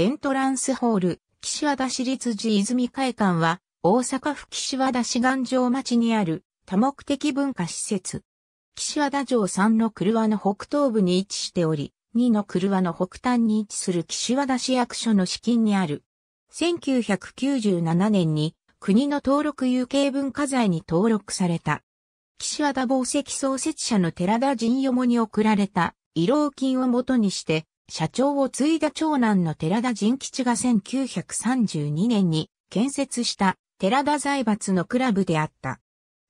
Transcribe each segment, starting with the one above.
エントランスホール、岸和田市立寺泉会館は、大阪府岸和田市岩城町にある多目的文化施設。岸和田城3の車の北東部に位置しており、2の車の北端に位置する岸和田市役所の資金にある。1997年に国の登録有形文化財に登録された。岸和田宝石創設者の寺田陣よもに贈られた慰労金をもとにして社長を継いだ長男の寺田仁吉が1932年に建設した寺田財閥のクラブであった。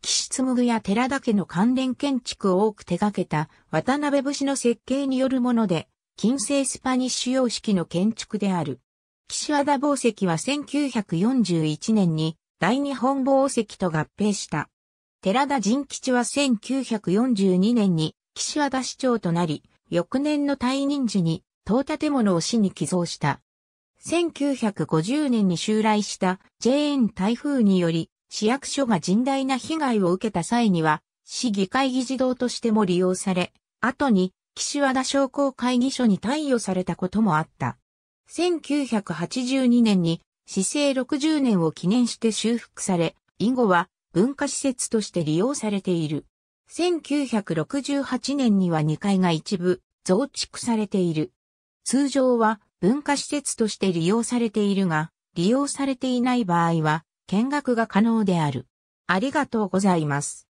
岸紡や寺田家の関連建築を多く手掛けた渡辺節の設計によるもので、近世スパニッシュ様式の建築である。岸和田宝石は1941年に大日本宝石と合併した。寺田仁吉は1942年に岸和田市長となり、翌年の退任時に当建物を市に寄贈した。1950年に襲来したジェーン台風により市役所が甚大な被害を受けた際には市議会議事堂としても利用され、後に岸和田商工会議所に貸与されたこともあった。1982年に市政60年を記念して修復され、以後は文化施設として利用されている。1968年には2階が一部増築されている。通常は文化施設として利用されているが、利用されていない場合は見学が可能である。ありがとうございます。